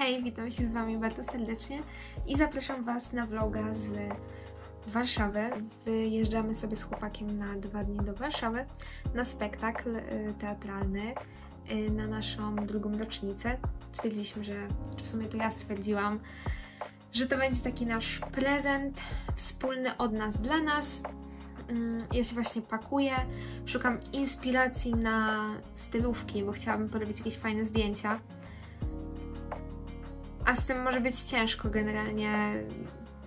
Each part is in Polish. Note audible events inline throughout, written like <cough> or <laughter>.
Hej, witam się z Wami bardzo serdecznie i zapraszam Was na vloga z Warszawy. Wyjeżdżamy sobie z chłopakiem na dwa dni do Warszawy na spektakl y, teatralny y, na naszą drugą rocznicę. Stwierdziliśmy, że w sumie to ja stwierdziłam, że to będzie taki nasz prezent wspólny od nas dla nas. Mm, Ja się właśnie pakuję, szukam inspiracji na stylówki, bo chciałabym porobić jakieś fajne zdjęcia. A z tym może być ciężko generalnie,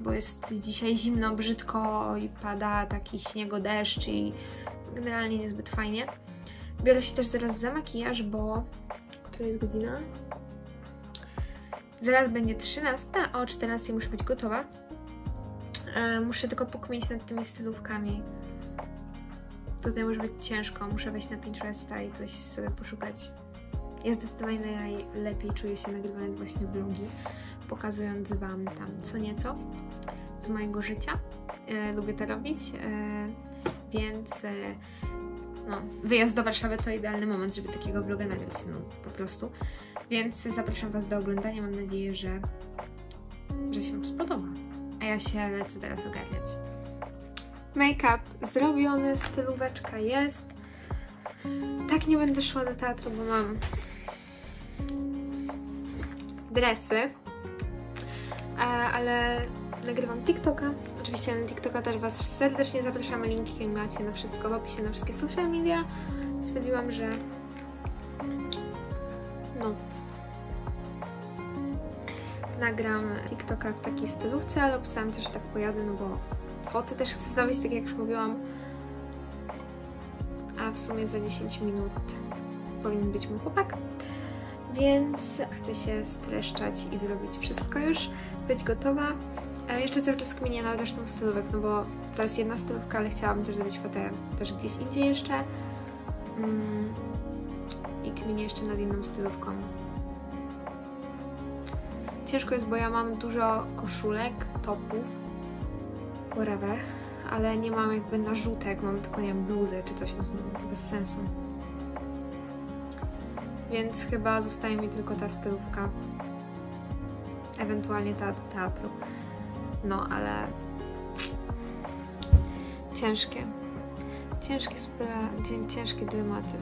bo jest dzisiaj zimno, brzydko i pada taki śniegodeszcz i generalnie niezbyt fajnie. Biorę się też zaraz za makijaż, bo... Która jest godzina? Zaraz będzie 13, a o 14 muszę być gotowa. E, Muszę tylko pokmieć nad tymi stylówkami. Tutaj może być ciężko, muszę wejść na Pinteresta i coś sobie poszukać. Ja zdecydowanie najlepiej czuję się nagrywając właśnie vlogi, pokazując Wam tam co nieco z mojego życia. E, lubię to robić, e, więc e, no, wyjazd do Warszawy to idealny moment, żeby takiego vloga nagrać, no po prostu. Więc zapraszam Was do oglądania, mam nadzieję, że, że się Wam spodoba. A ja się lecę teraz ogarniać. Make-up zrobiony, stylóweczka jest. Tak nie będę szła do teatru, bo mam dresy, E, ale nagrywam TikToka. Oczywiście na TikToka też Was serdecznie zapraszamy. Linki macie na wszystko w opisie, na wszystkie social media. Stwierdziłam, że no nagram TikToka w takiej stylówce, ale obstałam też, że tak pojadę, no bo foty też chcę zrobić, tak jak już mówiłam. W sumie za 10 minut powinien być mój chłopak. Więc chcę się streszczać i zrobić wszystko już, być gotowa. A jeszcze cały czas kminię nad resztą stylówek, no bo to jest jedna stylówka, ale chciałabym też zrobić fotę też gdzieś indziej jeszcze. Mm. I kminię jeszcze nad inną stylówką. Ciężko jest, bo ja mam dużo koszulek, topów, whatever, ale nie mam jakby narzutek, mam tylko, nie wiem, bluzę czy coś, no bez sensu. Więc chyba zostaje mi tylko ta stylówka. Ewentualnie ta do teatru. No, ale ciężkie. Ciężkie sprawy, ciężkie dylematy.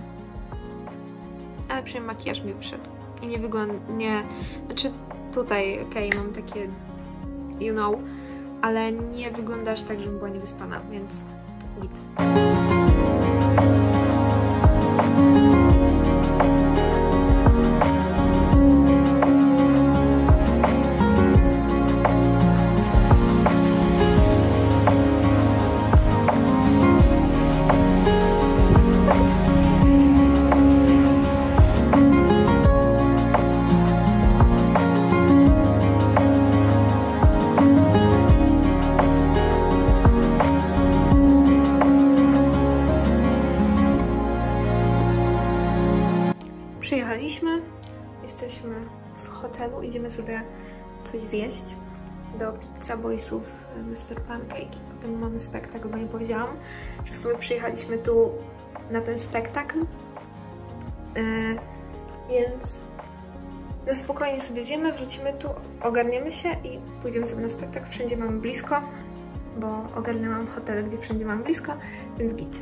Ale przynajmniej makijaż mi wyszedł. I nie wygląda, nie, znaczy tutaj, okej, okay, mam takie, you know, ale nie wyglądasz tak, żebym była niewyspana, więc nic. Mr. Pancake. Potem mamy spektakl, bo nie powiedziałam, że w sumie przyjechaliśmy tu na ten spektakl. Yy, więc na spokojnie sobie zjemy, wrócimy tu, ogarniemy się i pójdziemy sobie na spektakl. Wszędzie mamy blisko, bo ogarnęłam hotel, gdzie wszędzie mam blisko, więc git.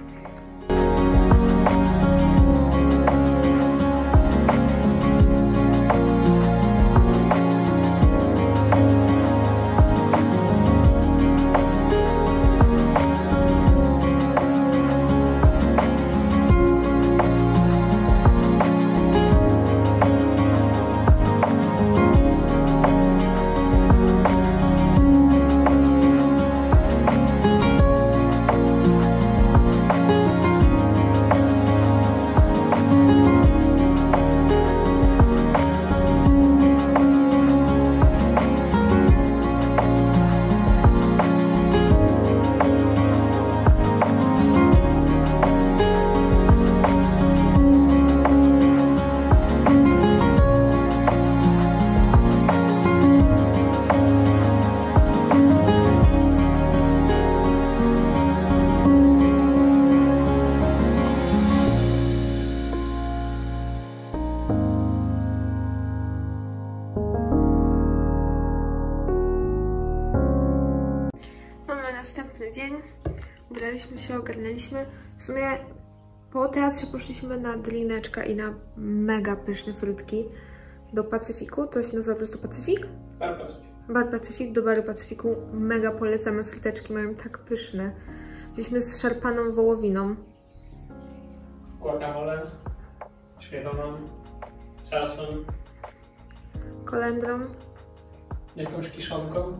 Zbieraliśmy się, ogarnęliśmy. W sumie po teatrze poszliśmy na drineczka i na mega pyszne frytki do Pacyfiku. To się nazywa po prostu Pacyfik? Bar Pacyfik. Bar Pacyfik, do baru Pacyfiku. Mega polecamy, fryteczki mają tak pyszne. Wzięliśmy z szarpaną wołowiną. Guacamole, śmietaną, salsą, kolendrą, jakąś kiszonką.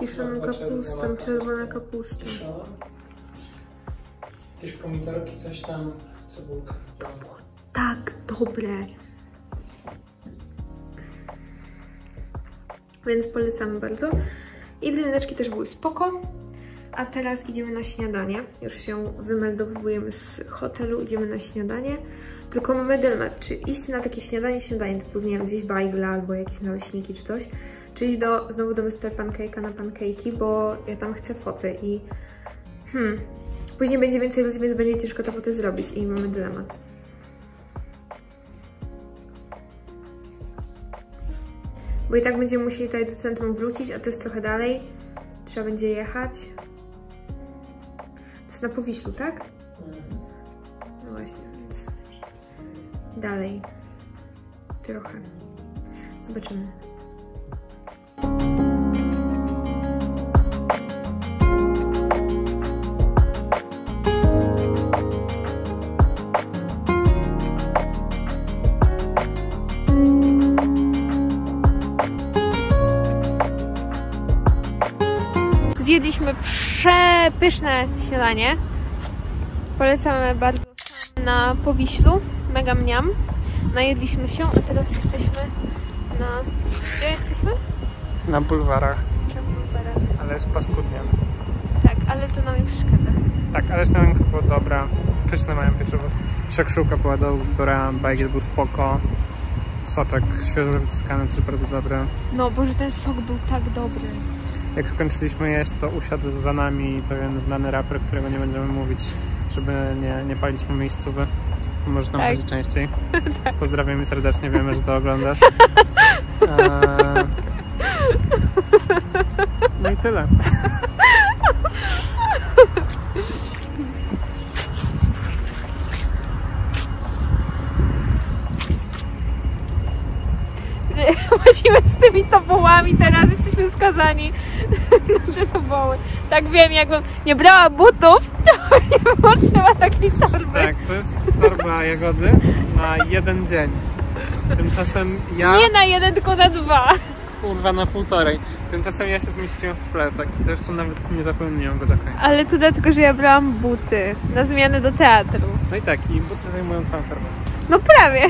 kiszoną kapustą, czerwona kapusta. Kiszona. Jakieś pomidorki, coś tam, cebulka. To było tak dobre. Więc polecamy bardzo. I drineczki też były spoko. A teraz idziemy na śniadanie. Już się wymeldowujemy z hotelu, idziemy na śniadanie. Tylko mamy dylemat, czy iść na takie śniadanie, śniadanie typu, nie wiem, zjeść bajgla albo jakieś naleśniki czy coś, czy iść do, znowu do Mr. Pancake'a na pancake'i, bo ja tam chcę foty i hmm, później będzie więcej ludzi, więc będzie ciężko te foty zrobić i mamy dylemat. Bo i tak będziemy musieli tutaj do centrum wrócić, a to jest trochę dalej. Trzeba będzie jechać. To jest na Powiślu, tak? No właśnie, więc dalej. Trochę. Zobaczymy. Przepyszne śniadanie. Polecamy bardzo na Powiślu. Mega mniam. Najedliśmy się, a teraz jesteśmy na... Gdzie jesteśmy? Na bulwarach, Na bulwarach. ale jest paskudnie. Tak, ale to nam nie przeszkadza. Tak, ale śniadanko było dobra. Pyszne mają pieczywo. Szakszułka była dobra, bajgiel był spoko. Soczek świeżo wyciskany też bardzo dobry. No, Boże, ten sok był tak dobry. Jak skończyliśmy jeść, to usiadł za nami pewien znany raper, którego nie będziemy mówić, żeby nie, nie palić mu miejscowy. Może nam Tak. częściej. <laughs> Pozdrawiamy serdecznie, wiemy, że to oglądasz. Eee... <laughs> No i tyle. Musimy z tymi topołami teraz, jesteśmy skazani na te topoły. Tak wiem, jakbym nie brała butów, to <laughs> nie było trzeba takiej torby. Tak, to jest torba jagody na jeden dzień. Tymczasem ja, Nie na jeden, tylko na dwa. kurwa, na półtorej. Tymczasem ja się zmieściłem w plecak i to jeszcze nawet nie zapełniłem go do końca. Ale to dlatego, że ja brałam buty na zmianę do teatru. No i tak, i buty zajmują całą torbę. No prawie.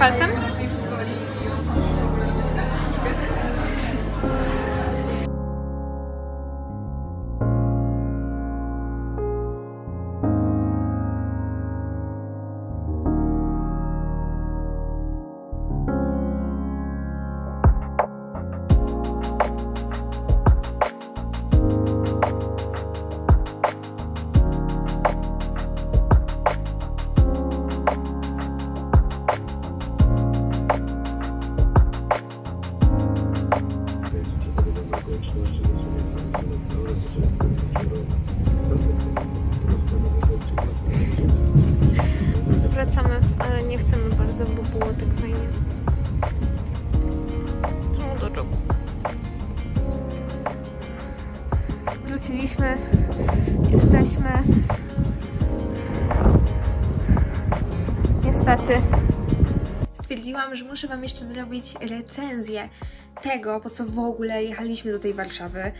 pulsum Że muszę Wam jeszcze zrobić recenzję tego, po co w ogóle jechaliśmy do tej Warszawy.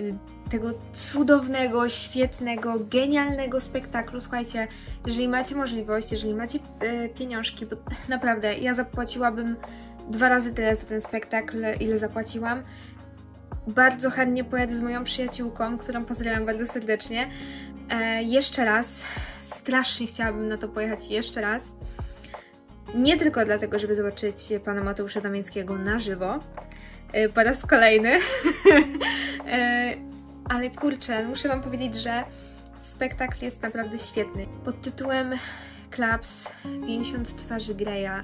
Y, Tego cudownego, świetnego, genialnego spektaklu. Słuchajcie, jeżeli macie możliwość, jeżeli macie e, pieniążki, bo <laughs> naprawdę ja zapłaciłabym dwa razy tyle za ten spektakl, ile zapłaciłam. Bardzo chętnie pojadę z moją przyjaciółką, którą pozdrawiam bardzo serdecznie. E, jeszcze raz. Strasznie chciałabym na to pojechać jeszcze raz. Nie tylko dlatego, żeby zobaczyć pana Mateusza Damińskiego na żywo, e, po raz kolejny, E, <laughs> ale kurczę, muszę wam powiedzieć, że spektakl jest naprawdę świetny. Pod tytułem Klaps 50 twarzy Greya,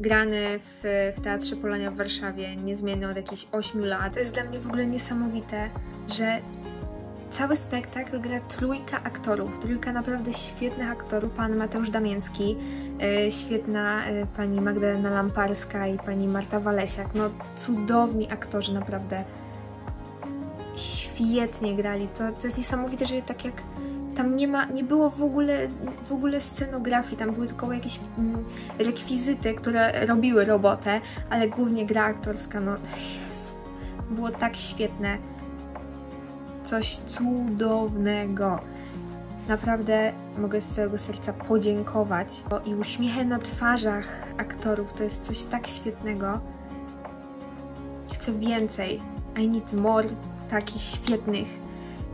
grany w, w Teatrze Polonia w Warszawie, niezmienny od jakichś 8 lat. To jest dla mnie w ogóle niesamowite, że cały spektakl gra trójka aktorów, trójka naprawdę świetnych aktorów. Pan Mateusz Damięcki, e, świetna e, pani Magdalena Lamparska i pani Marta Walesiak. No cudowni aktorzy, naprawdę świetnie grali. To, to jest niesamowite, że tak jak tam nie ma, nie było w ogóle, w ogóle scenografii, tam były tylko jakieś mm, rekwizyty, które robiły robotę, ale głównie gra aktorska, no było tak świetne. Coś cudownego. Naprawdę mogę z całego serca podziękować. I uśmiechy na twarzach aktorów to jest coś tak świetnego. Chcę więcej. I need more takich świetnych,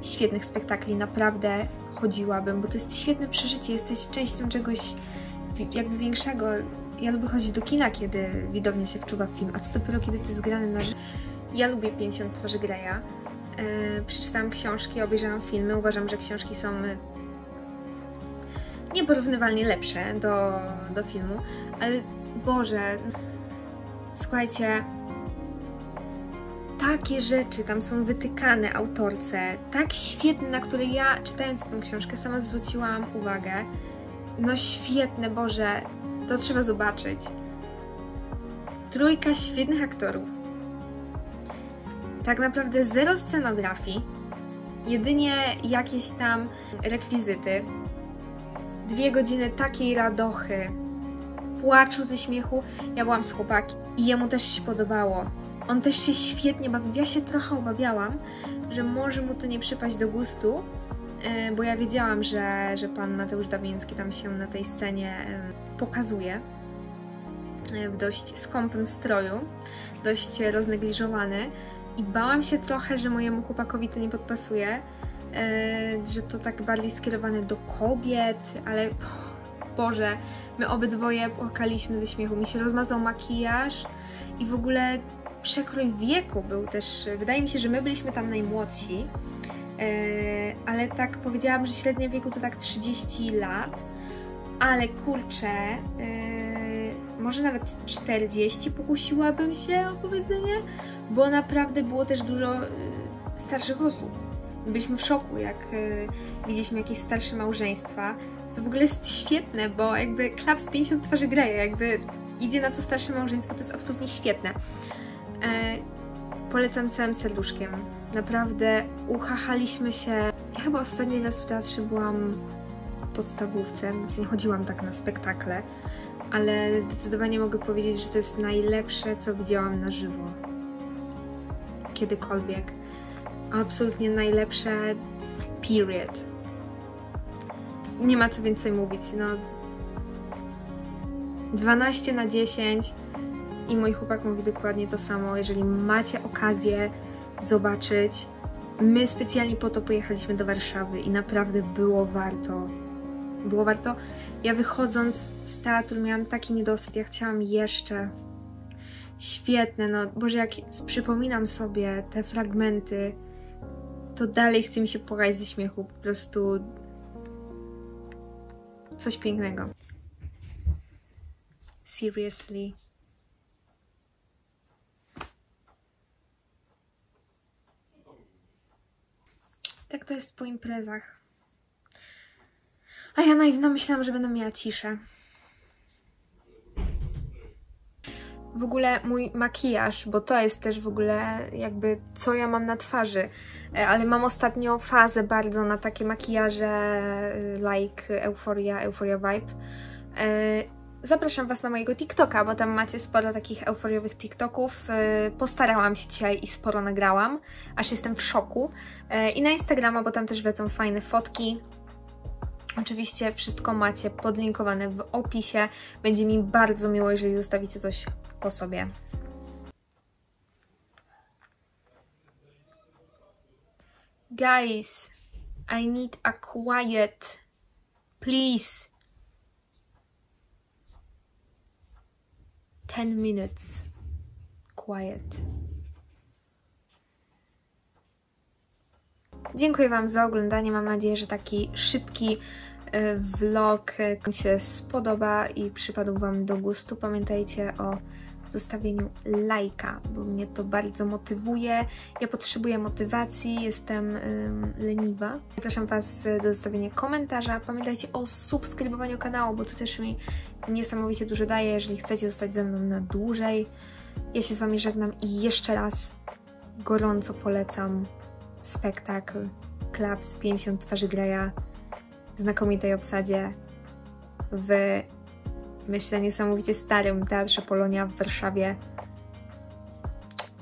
świetnych spektakli. Naprawdę chodziłabym, bo to jest świetne przeżycie. Jesteś częścią czegoś jakby większego. Ja lubię chodzić do kina, kiedy widownia się wczuwa w film, a co dopiero kiedy to jest grane na żywo. Ja lubię 50 twarzy Greya. Yy, przeczytałam książki, obejrzałam filmy. Uważam, że książki są y, nieporównywalnie lepsze do, do filmu, ale Boże, słuchajcie, takie rzeczy tam są wytykane autorce, tak świetne, na które ja czytając tę książkę sama zwróciłam uwagę. No świetne, Boże, to trzeba zobaczyć. Trójka świetnych aktorów. Tak naprawdę zero scenografii, jedynie jakieś tam rekwizyty. Dwie godziny takiej radochy, płaczu ze śmiechu. Ja byłam z chłopakiem i jemu też się podobało. On też się świetnie bawił. Ja się trochę obawiałam, że może mu to nie przypaść do gustu, e, bo ja wiedziałam, że, że pan Mateusz Damiński tam się na tej scenie pokazuje e, w dość skąpym stroju, dość roznegliżowany i bałam się trochę, że mojemu chłopakowi to nie podpasuje, e, że to tak bardziej skierowane do kobiet, ale Boże, my obydwoje płakaliśmy ze śmiechu. Mi się rozmazał makijaż i w ogóle przekrój wieku był też. Wydaje mi się, że my byliśmy tam najmłodsi, e, ale tak powiedziałam, że średnia wieku to tak 30 lat, ale kurczę, e, może nawet 40 pokusiłabym się o powiedzenie, bo naprawdę było też dużo e, starszych osób. Byliśmy w szoku, jak e, widzieliśmy jakieś starsze małżeństwa. To w ogóle jest świetne, bo jakby Klaps 50 twarzy Greya, jakby idzie na to starsze małżeństwo, to jest absolutnie świetne. E, polecam całym serduszkiem. Naprawdę uchachaliśmy się. Ja chyba ostatni raz w teatrze byłam w podstawówce, więc nie chodziłam tak na spektakle, ale zdecydowanie mogę powiedzieć, że to jest najlepsze, co widziałam na żywo. Kiedykolwiek. Absolutnie najlepsze period. Nie ma co więcej mówić, no 12 na 10 i mój chłopak mówi dokładnie to samo. Jeżeli macie okazję zobaczyć, my specjalnie po to pojechaliśmy do Warszawy i naprawdę było warto. Było warto. Ja wychodząc z teatru miałam taki niedosyt, ja chciałam jeszcze. Świetne, no Boże, jak przypominam sobie te fragmenty, to dalej chce mi się płakać ze śmiechu. Po prostu coś pięknego. Seriously. Tak to jest po imprezach. A ja naiwna myślałam, że będę miała ciszę. w ogóle mój makijaż, bo to jest też w ogóle jakby co ja mam na twarzy. E, ale mam ostatnio fazę bardzo na takie makijaże e, like Euphoria, Euphoria Vibe. E, zapraszam Was na mojego TikToka, bo tam macie sporo takich euforiowych TikToków. Postarałam się dzisiaj i sporo nagrałam, aż jestem w szoku. I na Instagrama, bo tam też wlecą fajne fotki. Oczywiście wszystko macie podlinkowane w opisie. Będzie mi bardzo miło, jeżeli zostawicie coś po sobie. Guys, I need a quiet. Please. 10 minutes. Quiet. Dziękuję Wam za oglądanie. Mam nadzieję, że taki szybki vlog y, się spodoba i przypadł Wam do gustu. Pamiętajcie o zostawieniu lajka, bo mnie to bardzo motywuje. Ja potrzebuję motywacji, jestem ym, leniwa. Zapraszam Was do zostawienia komentarza. Pamiętajcie o subskrybowaniu kanału, bo to też mi niesamowicie dużo daje, jeżeli chcecie zostać ze mną na dłużej. Ja się z Wami żegnam i jeszcze raz gorąco polecam spektakl Klaps 50 twarzy Greya znakomitej obsadzie w myślę, niesamowicie starym Teatrze Polonia w Warszawie.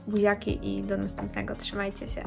Buziaki i do następnego. Trzymajcie się.